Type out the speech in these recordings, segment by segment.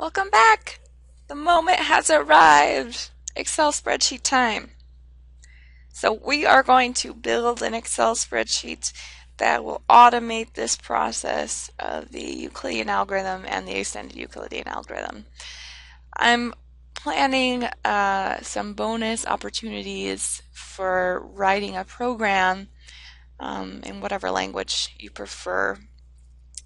Welcome back! The moment has arrived! Excel spreadsheet time. So we are going to build an Excel spreadsheet that will automate this process of the Euclidean algorithm and the extended Euclidean algorithm. I'm planning uh, some bonus opportunities for writing a program um, in whatever language you prefer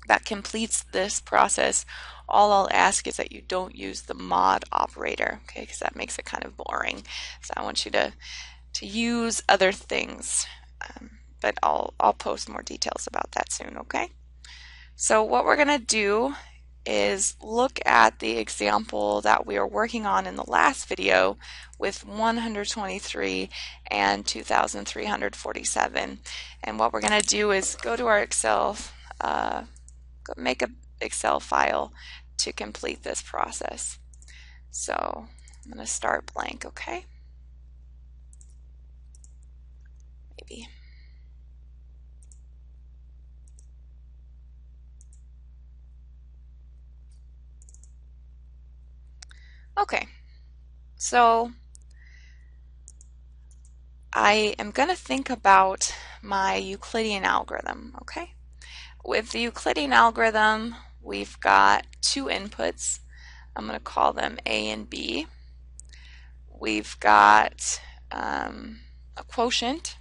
that completes this process, all I'll ask is that you don't use the mod operator, okay, because that makes it kind of boring. So I want you to, to use other things, um, but I'll, I'll post more details about that soon, okay? So what we're going to do is look at the example that we are working on in the last video with 123 and 2347. And what we're going to do is go to our Excel uh, make an Excel file to complete this process. So I'm going to start blank, okay? Maybe. Okay, so I am going to think about my Euclidean algorithm, okay? With the Euclidean algorithm, we've got two inputs. I'm going to call them A and B. We've got um, a quotient,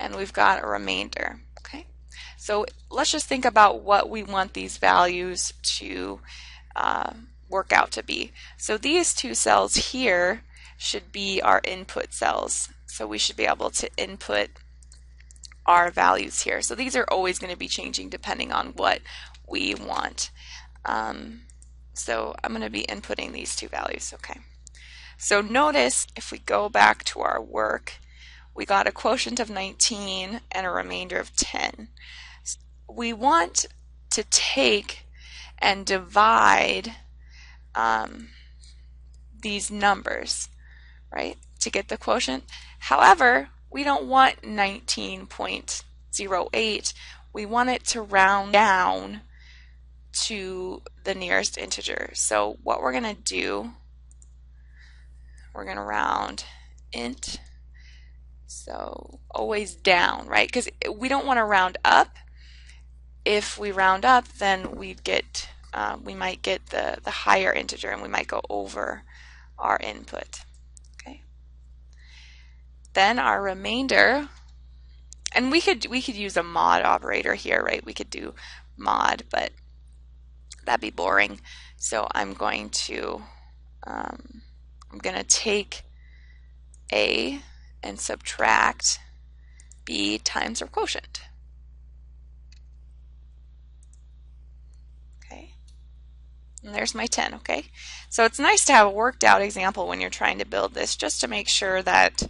and we've got a remainder. Okay, so let's just think about what we want these values to uh, work out to be. So these two cells here should be our input cells. So we should be able to input our values here. So these are always going to be changing depending on what we want. Um, so I'm going to be inputting these two values. Okay. So notice if we go back to our work, we got a quotient of 19 and a remainder of 10. We want to take and divide um, these numbers, right, to get the quotient. However, we don't want 19.08. We want it to round down to the nearest integer. So what we're going to do, we're going to round int. So always down, right? Because we don't want to round up. If we round up, then we get uh, we might get the, the higher integer and we might go over our input. Then our remainder, and we could we could use a mod operator here, right? We could do mod, but that'd be boring. So I'm going to um, I'm going to take a and subtract b times our quotient. Okay, and there's my 10, okay? So it's nice to have a worked out example when you're trying to build this just to make sure that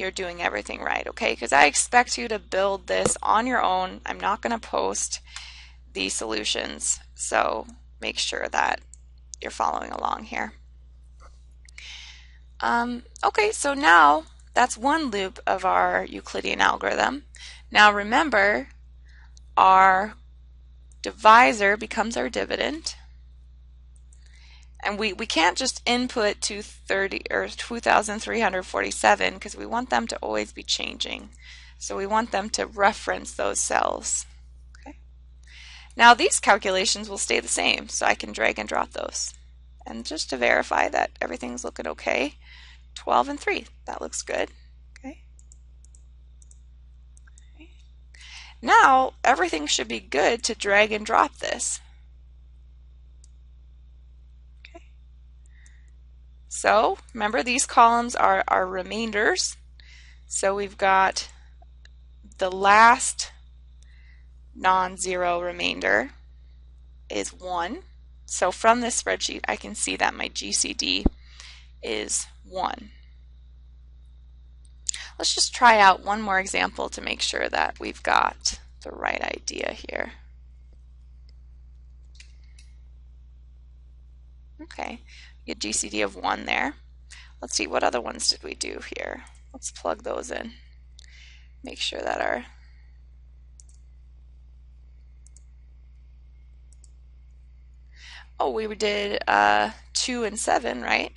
you're doing everything right, okay? Because I expect you to build this on your own. I'm not going to post the solutions, so make sure that you're following along here. Um, okay, so now that's one loop of our Euclidean algorithm. Now remember, our divisor becomes our dividend. And we, we can't just input 230 or 2347 because we want them to always be changing. So we want them to reference those cells. Okay. Now these calculations will stay the same, so I can drag and drop those. And just to verify that everything's looking okay, 12 and 3, that looks good. Okay. Now everything should be good to drag and drop this. So remember these columns are our remainders. So we've got the last non-zero remainder is 1. So from this spreadsheet I can see that my GCD is 1. Let's just try out one more example to make sure that we've got the right idea here. Okay, GCD of 1 there. Let's see, what other ones did we do here? Let's plug those in. Make sure that our oh, we did uh, 2 and 7, right?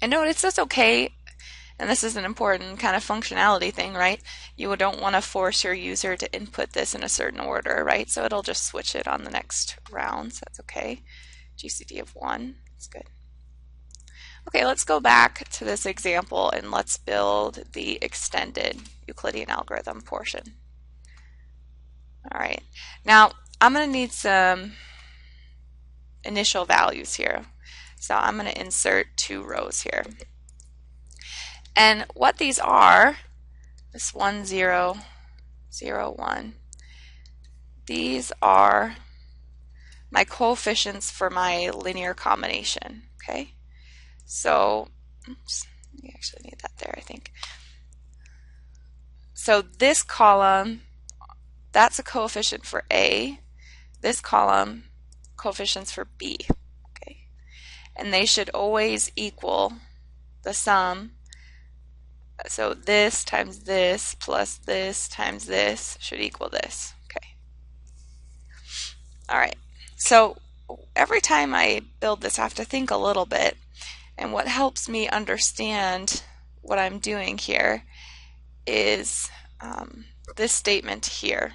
And notice that's okay, and this is an important kind of functionality thing, right? You don't want to force your user to input this in a certain order, right? So it'll just switch it on the next round, so that's okay. GCD of 1, that's good. Okay, let's go back to this example and let's build the extended Euclidean algorithm portion. All right, now I'm going to need some initial values here. So I'm going to insert two rows here. And what these are, this 1, 0, 0, 1, these are my coefficients for my linear combination, okay? So, oops, we actually need that there, I think. So this column, that's a coefficient for A. This column, coefficients for B. Okay, And they should always equal the sum. So this times this plus this times this should equal this. Okay. All right. So every time I build this, I have to think a little bit and what helps me understand what I'm doing here is um, this statement here.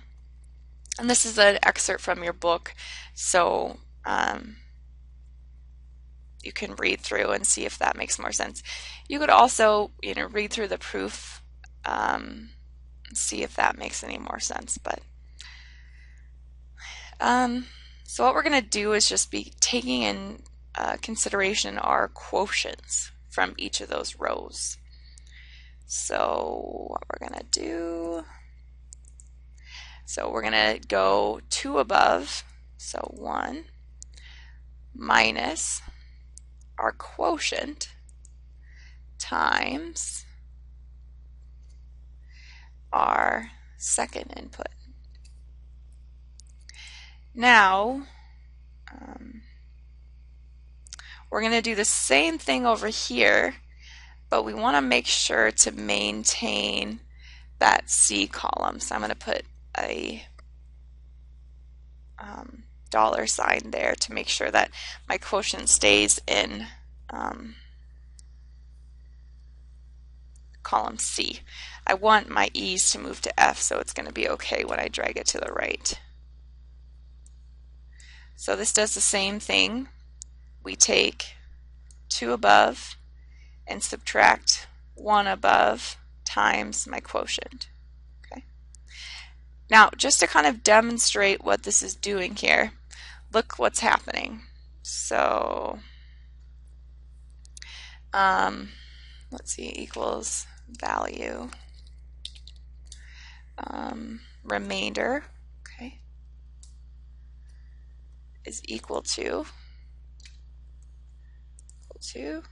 And this is an excerpt from your book, so um, you can read through and see if that makes more sense. You could also, you know, read through the proof, um, see if that makes any more sense. But um, so what we're going to do is just be taking in uh, consideration our quotients from each of those rows. So what we're going to do, so we're going to go 2 above, so 1 minus our quotient times our second input. Now, um, we're going to do the same thing over here, but we want to make sure to maintain that C column. So I'm going to put a um, dollar sign there to make sure that my quotient stays in um, column C. I want my E's to move to F, so it's going to be okay when I drag it to the right. So this does the same thing we take 2 above and subtract 1 above times my quotient. Okay. Now, just to kind of demonstrate what this is doing here, look what's happening. So, um, let's see, equals value, um, remainder, okay, is equal to equal to,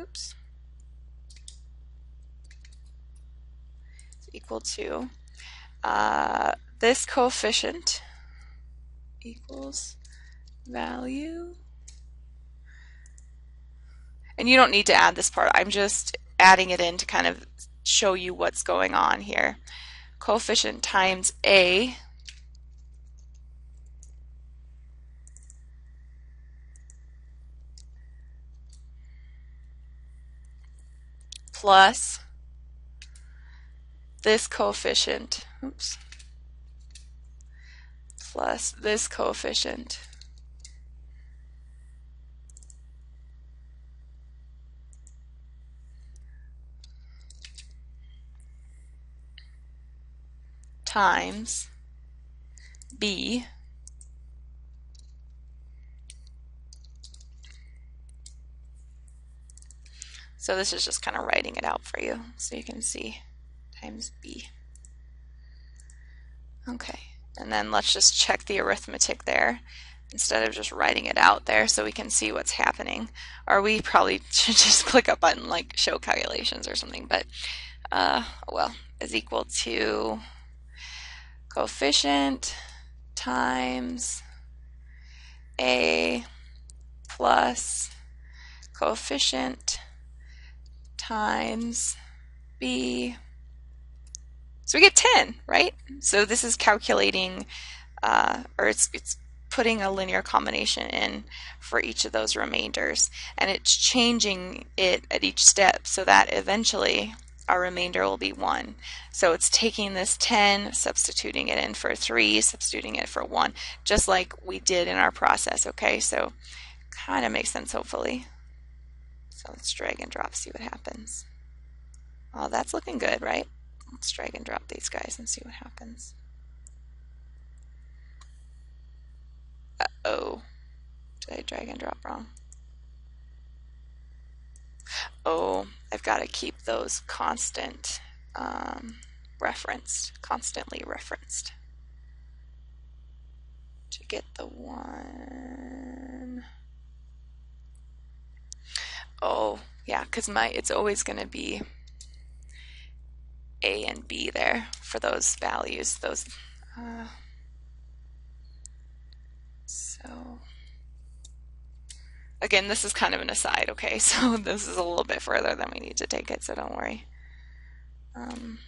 oops, is equal to uh, this coefficient equals value. And you don't need to add this part. I'm just adding it in to kind of show you what's going on here. Coefficient times A plus this coefficient, oops, plus this coefficient. Times b So this is just kind of writing it out for you so you can see times b. Okay, and then let's just check the arithmetic there instead of just writing it out there so we can see what's happening. Or we probably should just click a button like show calculations or something, but uh, well, is equal to coefficient times a plus coefficient times b. so we get 10, right? So this is calculating, uh, or it's, it's putting a linear combination in for each of those remainders and it's changing it at each step so that eventually our remainder will be 1. So it's taking this 10, substituting it in for 3, substituting it for 1, just like we did in our process, okay? So kind of makes sense, hopefully. So let's drag and drop, see what happens. Oh, that's looking good, right? Let's drag and drop these guys and see what happens. Uh-oh. Did I drag and drop wrong? Oh, I've got to keep those constant um, referenced, constantly referenced to get the one. Oh, yeah, because my it's always going to be A and B there for those values. Those. Uh, so again, this is kind of an aside, okay? So this is a little bit further than we need to take it, so don't worry. Um,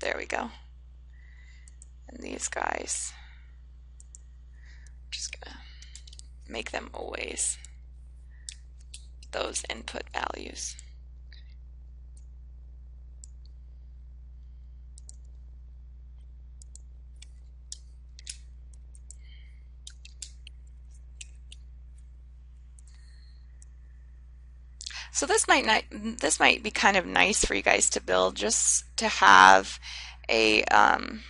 there we go. And these guys, I'm just gonna make them always those input values. So this might not, this might be kind of nice for you guys to build just to have a um,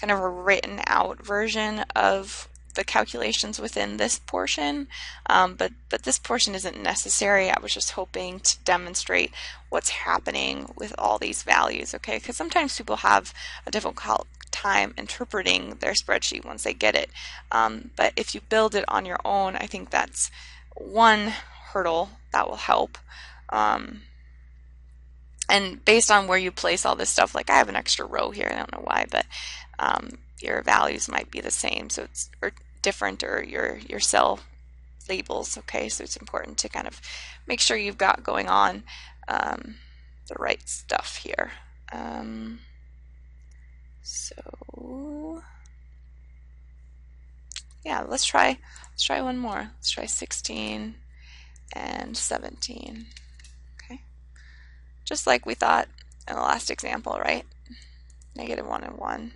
kind of a written out version of the calculations within this portion, um, but, but this portion isn't necessary. I was just hoping to demonstrate what's happening with all these values, okay? Because sometimes people have a difficult time interpreting their spreadsheet once they get it. Um, but if you build it on your own, I think that's one hurdle that will help. Um, and based on where you place all this stuff, like I have an extra row here, I don't know why, but um, your values might be the same, so it's or different, or your your cell labels. Okay, so it's important to kind of make sure you've got going on um, the right stuff here. Um, so yeah, let's try let's try one more. Let's try 16 and 17. Okay, just like we thought in the last example, right? Negative 1 and 1.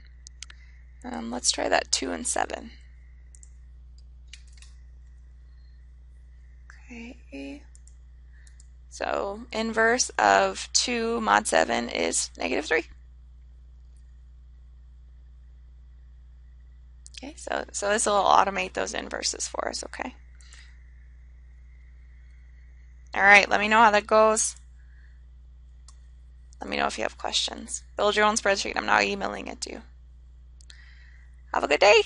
Um, let's try that 2 and 7. Okay. So inverse of 2 mod 7 is negative 3. Okay, so, so this will automate those inverses for us, okay? All right, let me know how that goes. Let me know if you have questions. Build your own spreadsheet. I'm not emailing it to you. Have a good day.